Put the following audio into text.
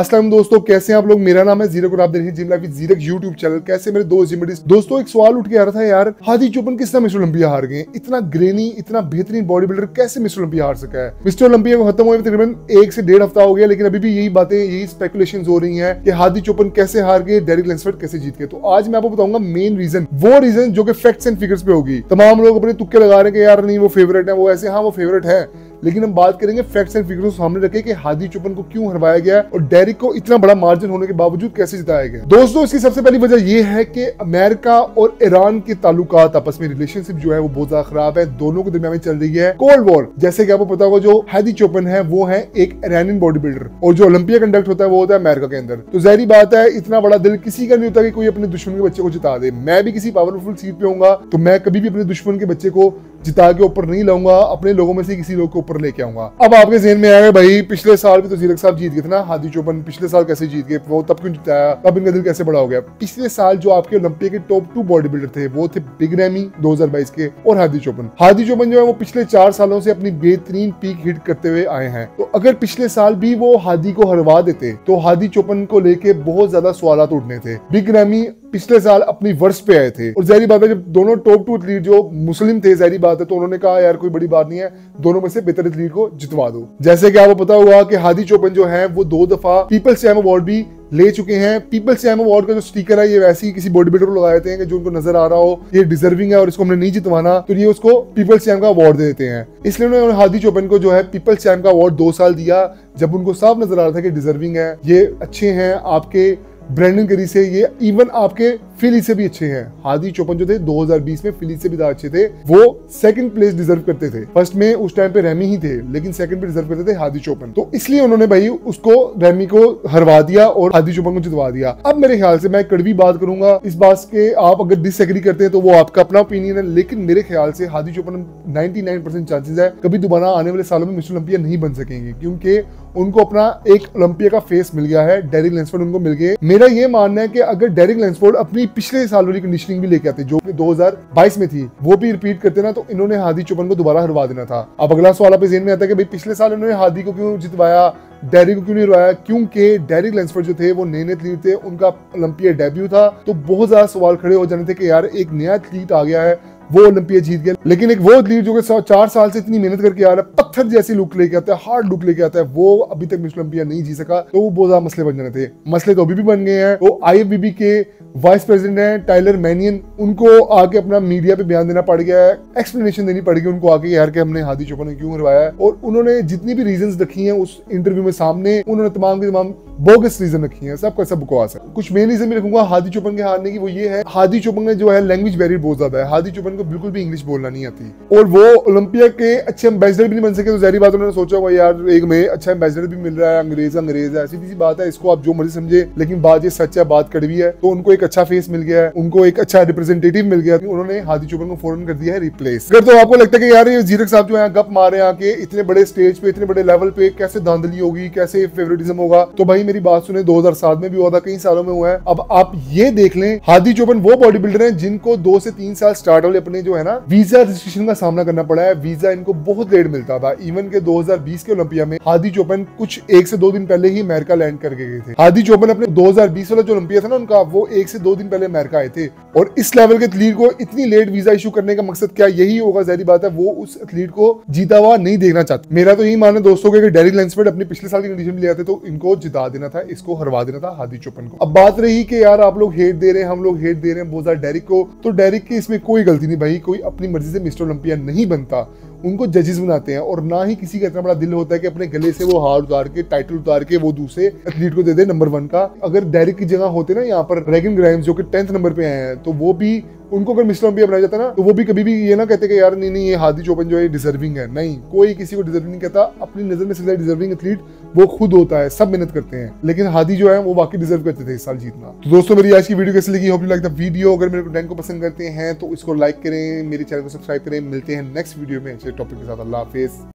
असलम दोस्तों, कैसे हैं आप लोग? मेरा नाम है जीरक और आप देख रहे हैं जिम लाइफ जीरक यूट्यूब चैनल। कैसे मेरे दोस्त जिम दोस्तों, एक सवाल उठ के आ रहा था यार, हादी चोपन किस तरह मिस्टर ओलंपिया हार गए? इतना ग्रेनी इतना बेहतरीन बॉडी बिल्डर कैसे मिस्टर ओलंपिया हार सका है? मिस्टर ओलंपिया को खत्म हुए तकरीबन एक से डेढ़ हफ़्ता हो गया, लेकिन अभी भी यही बातें, यही स्पेकुलेशन हो रही है कि हादी चोपन कैसे हार गए, डेरिक लेंसफर्ड कैसे जीत गए। तो आज मैं आपको बताऊँगा मेन रीजन वो रीजन जो कि फैक्ट्स एंड फिगर्स पे होगी। तमाम लोग अपने तुक्के लगा रहे हैं कि यार नहीं, वो फेवरेट है, वो ऐसे हाँ वो फेवरेट है। लेकिन हम बात करेंगे फैक्ट्स एंड फिगर्स सामने रखे कि हादी चुपन को क्यों हरवाया गया और डेरिक को इतना बड़ा मार्जिन होने के बावजूद कैसे जिताया गया दोस्तों, इसकी सबसे पहली वजह यह है कि अमेरिका और ईरान के ताल्लुकात आपस में रिलेशनशिप जो है वो बहुत ज़्यादा खराब है। दोनों के दरमियान चल रही है कोल्ड वॉर जैसे कि आपको पता होगा, जो हादी चोपन है, वो है एक ईरानियन बॉडी बिल्डर और जो ओलंपिया कंडक्ट होता है, वो होता है अमेरिका के अंदर। तो जहरी बात है, इतना बड़ा दिल किसी का नहीं होता कि कोई अपने दुश्मन के बच्चे को जिता दे। मैं भी किसी पावरफुल सीट पे हूँ तो मैं कभी भी अपने दुश्मन के बच्चे को जिता के ऊपर नहीं लाऊँगा, अपने लोगों में से किसी लोग को ऊपर लेके आऊँगा। अब आपके जहन में आएगा भाई, पिछले साल भी तो जीरक साहब जीत गए थे ना। हादी चौपन पिछले साल कैसे जीत गए, वो तब क्यों जिताया? तब इनका दिल कैसे बड़ा हो गया? पिछले साल जो आपके ओलंपिया के टॉप टू बॉडी बिल्डर थे, वो थे बिग रैमी दो के और हादी चौपन हादी चौपन जो है, वो पिछले चार सालों से अपनी बेहतरीन पीक हिट करते हुए आए हैं। तो अगर पिछले साल भी वो हादी को हरवा देते तो हादी चौपन को लेके बहुत ज़्यादा सवाल उठने थे। बिग रैमी पिछले साल अपनी वर्ष पे आए थे। और जहरी बात है, जब दोनों टॉप टू एथलीट जो मुस्लिम थे, जहरी बात है तो उन्होंने कहा, यार, कोई बड़ी बात नहीं है, दोनों में से बेहतर एथलीट को जितवा दो। जैसे कि आपको पता हुआ कि हादी चौपन जो है, वो दो दफ़ा पीपल्स चैम अवार्ड भी ले चुके हैं। पीपल्स चैम अवार्ड का जो स्टिकर है, ये वैसे ही किसी बॉडी बिल्डर को लगा देते हैं कि जो उनको नज़र आ रहा हो, ये डिजर्विंग है और इसको हमने नहीं जितवाना तो ये उसको पीपल्स चैम का अवार्ड दे देते हैं। इसलिए उन्होंने हादी चौपन को जो है पीपल्स चैम का अवार्ड दो साल दिया, जब उनको साफ़ नज़र आ रहा था कि डिजर्विंग है, ये अच्छे हैं, आपके ब्रैंडन करी से ये इवन आपके फिली से भी अच्छे हैं। हादी चौपन जो थे 2020 में फिली से भी ज़्यादा अच्छे थे। वो सेकंड प्लेस डिजर्व करते थे। फ़र्स्ट में उस टाइम पे रेमी ही थे, लेकिन सेकंड पे डिजर्व करते थे हादी चौपन तो इसलिए उन्होंने भाई उसको रेमी को हरवा दिया और हादी चौपन को जितवा दिया। अब मेरे ख्याल से मैं कड़वी बात करूँगा इस बात के। आप अगर डिसएग्री करते हैं तो वो आपका अपना ओपिनियन है, लेकिन मेरे ख्याल से हादी चौपन नाइनटी चांसेस है कभी दोबारा आने वाले सालों में मिस्टर ओलंपिया नहीं बन सकेंगे, क्योंकि उनको अपना एक ओलंपिया का फेस मिल गया है डेरिक लेंसफोर्ड उनको मिल गए। मेरा ये मानना है कि अगर डेरिक लेंसफोर्ड अपनी पिछले साल वाली कंडीशनिंग भी लेके आते, जो कि 2022 में थी, वो भी रिपीट करते ना तो इन्होंने हादी चुपन को दोबारा हरवा देना था। अब अगला सवाल आप जेन में आता है कि भाई पिछले साल इन्होंने हादी को क्यों जितवाया डेरी को क्यों नहीं हरवाया? क्योंकि डेरिक लेंसफोर्ड जो थे, वो नए नए एथलीट थे, उनका ओलंपिया डेब्यू था तो बहुत ज़्यादा सवाल खड़े हो जाने थे कि यार, एक नया एथलीट आ गया है वो ओलंपिया जीत गया। लेकिन एक वो एथलीट जो कि चार साल से इतनी मेहनत करके आ रहा है, पत्थर जैसी लुक लेके आता है, हार्ड लुक लेके आता है, वो अभी तक मिस ओलंपिया नहीं जी सका तो वो बहुत ज़्यादा मसले बन जाने थे। मसले तो अभी भी बन गए हैं, वो आई के वाइस प्रेसिडेंट है टाइलर मैनियन उनको आके अपना मीडिया पे बयान देना पड़ गया है एक्सप्लेनेशन देनी पड़ गई उनको आके यार के हमने हादी चौपा ने क्यों करवाया है। और उन्होंने जितनी भी रीजन रखी है उस इंटरव्यू में सामने, उन्होंने तमाम की तमाम बोगस रीजन रखी है। सबका सब बकवास है। कुछ मेन रीजन भी रखूँगा हादी चौपन के हारने की, वो ये है, हादी चौपन में जो है लैंग्वेज बैरियर बहुत ज़्यादा है। हादी चौपन को बिल्कुल भी इंग्लिश बोलना नहीं आती। और वो ओलंपिया के अच्छे एम्बेसडर भी नहीं बन सके तो जहरी बात उन्होंने सोचा हुआ यार, एक में अच्छा एम्बेसडर भी मिल रहा है, अंग्रेज़ अंग्रेज़ है। ऐसी बात है, इसको आप जो मर्ज़ी समझे, लेकिन बात ये सच है, बात कड़वी है तो उनको एक अच्छा फेस मिल गया है उनको एक अच्छा रिप्रेजेंटेटिव मिल गया उन्होंने हादी चौपन को फ़ौरन कर दिया है रिप्लेस अगर तो आपको लगता है कि यार ये जीरक साहब जो है, गप मारे आके, इतने बड़े स्टेज पे, इतने बड़े लेवल पे, कैसे धांधली होगी, कैसे फेवरेटिज्म होगा? तो भाई, मेरी बात सुने, दो 2007 में भी हुआ था, कई सालों में हुआ है। अब आप ये देख लें हादी चौपन वो बॉडी बिल्डर है जिनको दो से तीन साल स्टार्ट वाले अपने जो है ना वीज़ा रजिस्ट्रेशन का सामना करना पड़ा है। वीज़ा इनको बहुत लेट मिलता था। इवन के 2020 के ओलंपिया में हादी चौपन कुछ एक से दो दिन पहले ही अमेरिका लैंड करके गए थे। हादी चौपन अपने 2020 वाला जो ओलंपिया था ना उनका, वो एक से दो दिन पहले अमेरिका आए थे। और इस लेवल के एथलीट को इतनी लेट वीज़ा इशू करने का मकसद क्या यही होगा? जहरी बात है, वो उस एथलीट को जीता हुआ नहीं देखना चाहते। मेरा तो यही मानना दोस्तों के डेरिक लेंसफर्ड अपने पिछले साल की कंडीशन में ले आते तो इनको जिता देना था, इसको हरवा देना था हादी चौपन को। अब बात रही कि यार आप लोग हेट दे रहे हैं, हम लोग हेट दे रहे हैं बहुत ज़्यादा डेरिक को तो डेरिक की इसमें कोई गलती नहीं भाई, कोई अपनी मर्ज़ी से मिस्टर ओलंपिया नहीं बनता। उनको जजेस बनाते हैं और ना ही किसी का इतना बड़ा दिल होता है कि अपने गले से वो हार उतार के टाइटल उतार के वो दूसरे एथलीट को दे दे नंबर वन का। अगर डेरिक की जगह होते ना यहाँ पर रेगन ग्राइम्स जो कि टेंथ नंबर पे आए हैं तो वो भी उनको अगर मिस्टर ओलंपिया बनाया जाता ना तो वो भी कभी भी ये ना कहते कि यार, नहीं नहीं, ये हादी चौपन जो है डिजर्विंग है। नहीं, कोई किसी को डिजर्विंग नहीं कहता। अपनी नज़र में सबसे डिजर्विंग एथलीट वो खुद होता है, सब मेहनत करते हैं। लेकिन हादी जो है, वो बाकी डिजर्व करते थे इस साल जीतना। तो दोस्तों, मेरी आज की वीडियो कैसी लगी? Hope you like the video अगर मेरे कंटेंट को पसंद करते हैं तो इसको लाइक करें, मेरे चैनल को सब्सक्राइब करें। मिलते हैं नेक्स्ट वीडियो में। टॉपिक के साथ अल्लाह हाफिज।